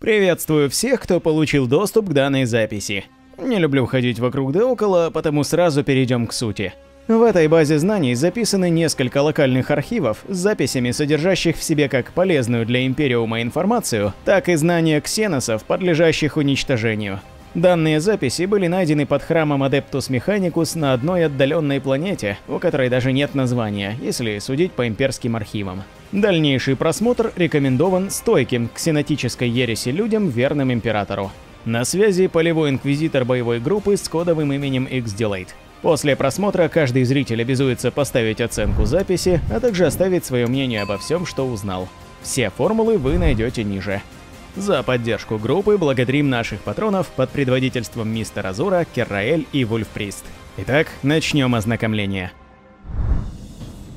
Приветствую всех, кто получил доступ к данной записи. Не люблю ходить вокруг да около, потому сразу перейдем к сути. В этой базе знаний записаны несколько локальных архивов с записями, содержащих в себе как полезную для Империума информацию, так и знания ксеносов, подлежащих уничтожению. Данные записи были найдены под храмом Адептус Механикус на одной отдаленной планете, у которой даже нет названия, если судить по имперским архивам. Дальнейший просмотр рекомендован стойким к ксенотической ереси людям, верным императору. На связи полевой инквизитор боевой группы с кодовым именем X-Delate. После просмотра каждый зритель обязуется поставить оценку записи, а также оставить свое мнение обо всем, что узнал. Все формулы вы найдете ниже. За поддержку группы благодарим наших патронов под предводительством мистера Зура, Керраэль и Вульфприст. Итак, начнем ознакомление.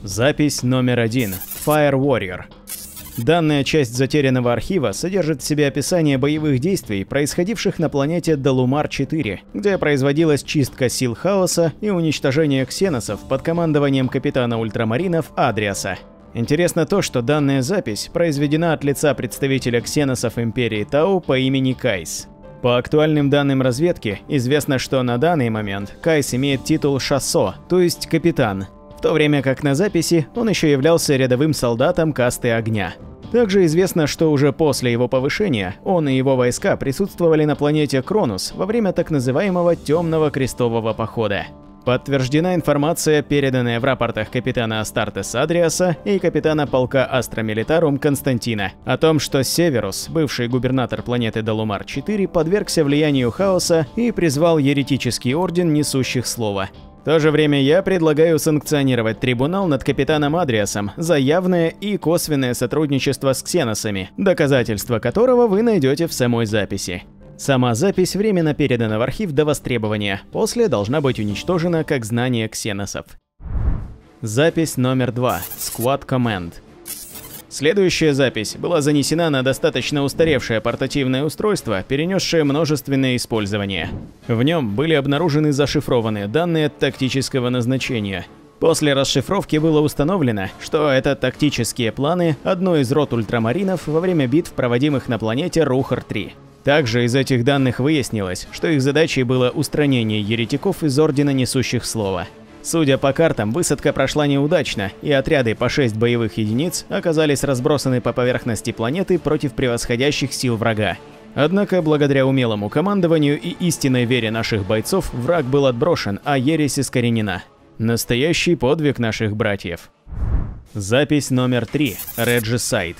Запись номер один. Fire Warrior. Данная часть затерянного архива содержит в себе описание боевых действий, происходивших на планете Далумар-4, где производилась чистка сил хаоса и уничтожение ксеносов под командованием капитана ультрамаринов Адриаса. Интересно то, что данная запись произведена от лица представителя ксеносов Империи Тау по имени Кайс. По актуальным данным разведки, известно, что на данный момент Кайс имеет титул Шассо, то есть капитан, то время как на записи он еще являлся рядовым солдатом касты огня. Также известно, что уже после его повышения он и его войска присутствовали на планете Кронус во время так называемого Темного Крестового Похода. Подтверждена информация, переданная в рапортах капитана Астартес Адриаса и капитана полка Астра Милитарум Константина, о том, что Северус, бывший губернатор планеты Далумар-4, подвергся влиянию хаоса и призвал еретический орден несущих слова. В то же время я предлагаю санкционировать трибунал над капитаном Адриасом за явное и косвенное сотрудничество с ксеносами, доказательства которого вы найдете в самой записи. Сама запись временно передана в архив до востребования, после должна быть уничтожена как знание ксеносов. Запись номер 2. Squad Command. Следующая запись была занесена на достаточно устаревшее портативное устройство, перенесшее множественное использование. В нем были обнаружены зашифрованные данные тактического назначения. После расшифровки было установлено, что это тактические планы одной из рот ультрамаринов во время битв, проводимых на планете Рухар-3. Также из этих данных выяснилось, что их задачей было устранение еретиков из Ордена Несущих Слова. Судя по картам, высадка прошла неудачно, и отряды по 6 боевых единиц оказались разбросаны по поверхности планеты против превосходящих сил врага. Однако, благодаря умелому командованию и истинной вере наших бойцов, враг был отброшен, а ересь искоренена. Настоящий подвиг наших братьев. Запись номер 3. Regicide.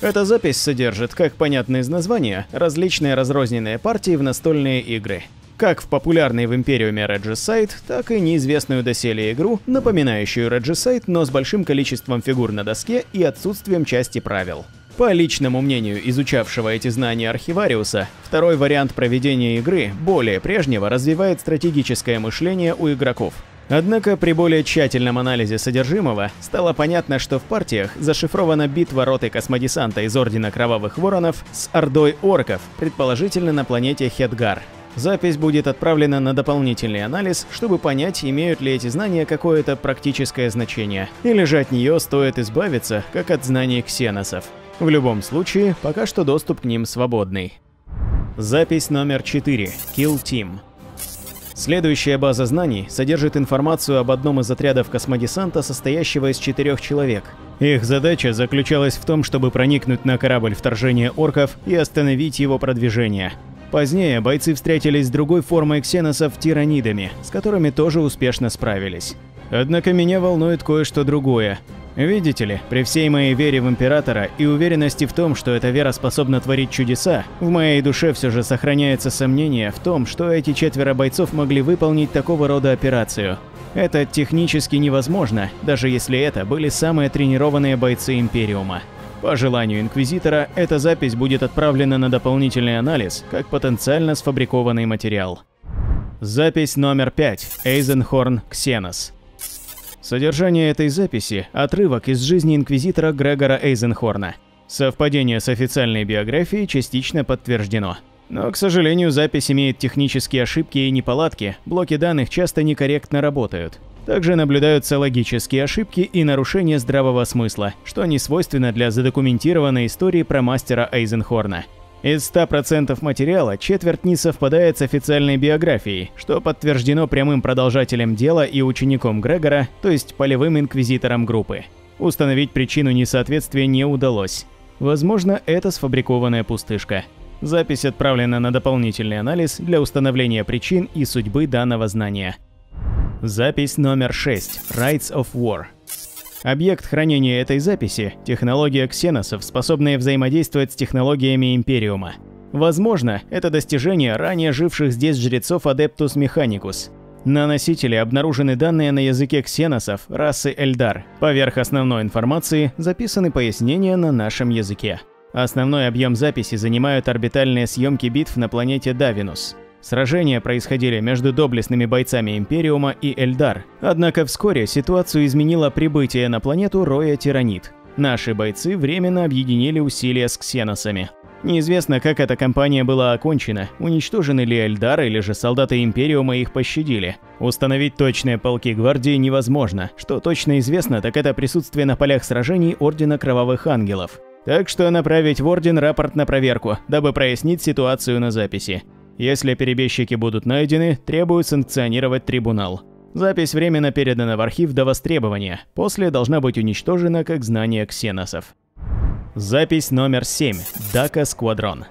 Эта запись содержит, как понятно из названия, различные разрозненные партии в настольные игры как в популярной в Империуме Regicide, так и неизвестную доселе игру, напоминающую Regicide, но с большим количеством фигур на доске и отсутствием части правил. По личному мнению изучавшего эти знания архивариуса, второй вариант проведения игры более прежнего развивает стратегическое мышление у игроков. Однако при более тщательном анализе содержимого стало понятно, что в партиях зашифрована битва роты космодесанта из Ордена Кровавых Воронов с Ордой Орков, предположительно на планете Хедгар. Запись будет отправлена на дополнительный анализ, чтобы понять, имеют ли эти знания какое-то практическое значение, или же от нее стоит избавиться, как от знаний ксеносов. В любом случае, пока что доступ к ним свободный. Запись номер 4. Kill Team. Следующая база знаний содержит информацию об одном из отрядов космодесанта, состоящего из четырех человек. Их задача заключалась в том, чтобы проникнуть на корабль вторжения орков и остановить его продвижение. Позднее бойцы встретились с другой формой ксеносов тиранидами, с которыми тоже успешно справились. Однако меня волнует кое-что другое. Видите ли, при всей моей вере в Императора и уверенности в том, что эта вера способна творить чудеса, в моей душе все же сохраняется сомнение в том, что эти четверо бойцов могли выполнить такого рода операцию. Это технически невозможно, даже если это были самые тренированные бойцы Империума. По желанию Инквизитора, эта запись будет отправлена на дополнительный анализ, как потенциально сфабрикованный материал. Запись номер 5. Эйзенхорн Ксенос. Содержание этой записи – отрывок из жизни Инквизитора Грегора Эйзенхорна. Совпадение с официальной биографией частично подтверждено. Но, к сожалению, запись имеет технические ошибки и неполадки, блоки данных часто некорректно работают. Также наблюдаются логические ошибки и нарушения здравого смысла, что не свойственно для задокументированной истории про мастера Эйзенхорна. Из 100% материала четверть не совпадает с официальной биографией, что подтверждено прямым продолжателем дела и учеником Грегора, то есть полевым инквизитором группы. Установить причину несоответствия не удалось. Возможно, это сфабрикованная пустышка. Запись отправлена на дополнительный анализ для установления причин и судьбы данного знания. Запись номер 6. Rights of War. Объект хранения этой записи – технология ксеносов, способная взаимодействовать с технологиями Империума. Возможно, это достижение ранее живших здесь жрецов Adeptus Mechanicus. На носителе обнаружены данные на языке ксеносов расы Эльдар. Поверх основной информации записаны пояснения на нашем языке. Основной объем записи занимают орбитальные съемки битв на планете Давинус. Сражения происходили между доблестными бойцами Империума и Эльдар, однако вскоре ситуацию изменило прибытие на планету Роя Тиранит. Наши бойцы временно объединили усилия с ксеносами. Неизвестно, как эта кампания была окончена, уничтожены ли Эльдар или же солдаты Империума их пощадили. Установить точные полки гвардии невозможно. Что точно известно, так это присутствие на полях сражений Ордена Кровавых Ангелов. Так что направить в Орден рапорт на проверку, дабы прояснить ситуацию на записи. Если перебежчики будут найдены, требуют санкционировать трибунал. Запись временно передана в архив до востребования, после должна быть уничтожена как знание ксеносов. Запись номер 7. Дака Сквадрон.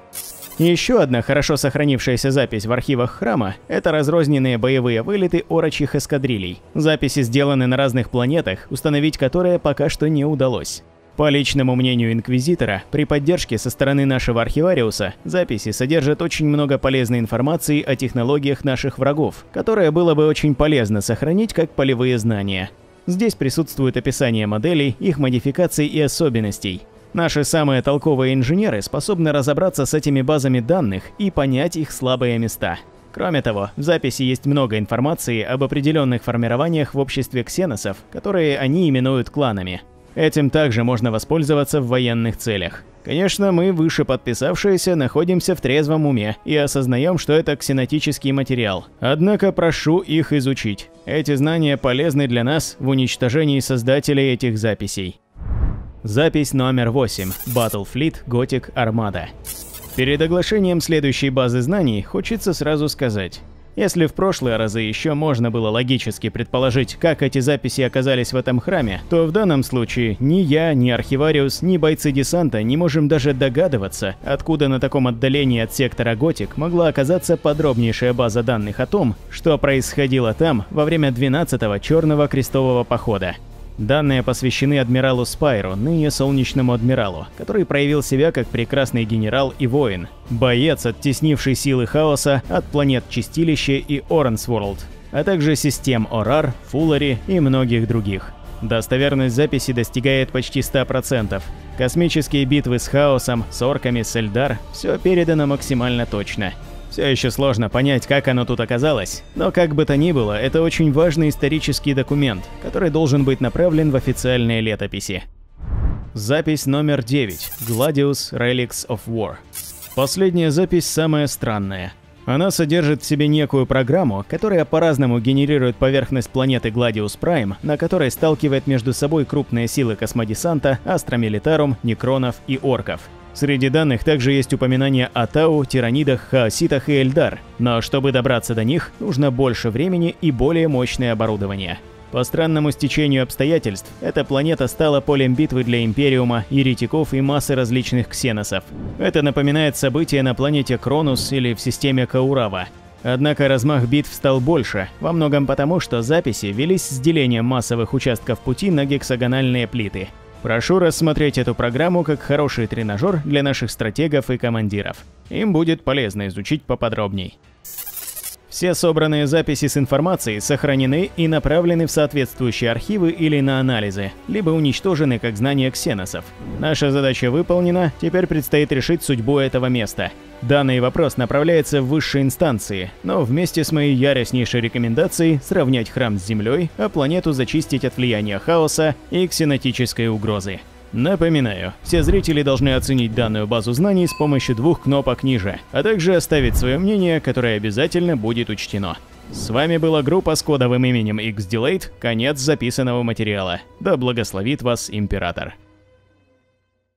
Еще одна хорошо сохранившаяся запись в архивах храма – это разрозненные боевые вылеты орочих эскадрилей. Записи сделаны на разных планетах, установить которые пока что не удалось. По личному мнению Инквизитора, при поддержке со стороны нашего архивариуса, записи содержат очень много полезной информации о технологиях наших врагов, которое было бы очень полезно сохранить как полевые знания. Здесь присутствует описание моделей, их модификаций и особенностей. Наши самые толковые инженеры способны разобраться с этими базами данных и понять их слабые места. Кроме того, в записи есть много информации об определенных формированиях в обществе ксеносов, которые они именуют кланами. Этим также можно воспользоваться в военных целях. Конечно, мы, выше подписавшиеся, находимся в трезвом уме и осознаем, что это ксенотический материал. Однако прошу их изучить. Эти знания полезны для нас в уничтожении создателей этих записей. Запись номер 8. Battlefleet Gothic Armada. Перед оглашением следующей базы знаний хочется сразу сказать. Если в прошлые разы еще можно было логически предположить, как эти записи оказались в этом храме, то в данном случае ни я, ни архивариус, ни бойцы десанта не можем даже догадываться, откуда на таком отдалении от сектора Готик могла оказаться подробнейшая база данных о том, что происходило там во время 12-го Черного Крестового Похода. Данные посвящены адмиралу Спайру, ныне Солнечному адмиралу, который проявил себя как прекрасный генерал и воин, боец, оттеснивший силы хаоса от планет Чистилище и Орансворлд, а также систем Орар, Фуллари и многих других. Достоверность записи достигает почти 100%. Космические битвы с хаосом, с орками, с Эльдар – все передано максимально точно – все еще сложно понять, как оно тут оказалось, но как бы то ни было, это очень важный исторический документ, который должен быть направлен в официальные летописи. Запись номер 9. Gladius Relics of War. Последняя запись самая странная. Она содержит в себе некую программу, которая по-разному генерирует поверхность планеты Gladius Prime, на которой сталкивает между собой крупные силы космодесанта, Астра Милитарум, некронов и орков – Среди данных также есть упоминания о Тау, Тиранидах, Хаоситах и Эльдар, но чтобы добраться до них, нужно больше времени и более мощное оборудование. По странному стечению обстоятельств, эта планета стала полем битвы для Империума, еретиков и массы различных ксеносов. Это напоминает события на планете Кронус или в системе Каурава. Однако размах битв стал больше, во многом потому, что записи велись с делением массовых участков пути на гексагональные плиты – Прошу рассмотреть эту программу как хороший тренажер для наших стратегов и командиров. Им будет полезно изучить поподробней. Все собранные записи с информацией сохранены и направлены в соответствующие архивы или на анализы, либо уничтожены как знания ксеносов. Наша задача выполнена, теперь предстоит решить судьбу этого места. Данный вопрос направляется в высшие инстанции, но вместе с моей яростнейшей рекомендацией сравнять храм с землей, а планету зачистить от влияния хаоса и ксенотической угрозы. Напоминаю, все зрители должны оценить данную базу знаний с помощью двух кнопок ниже, а также оставить свое мнение, которое обязательно будет учтено. С вами была группа с кодовым именем XDelate, конец записанного материала. Да благословит вас Император.